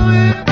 away.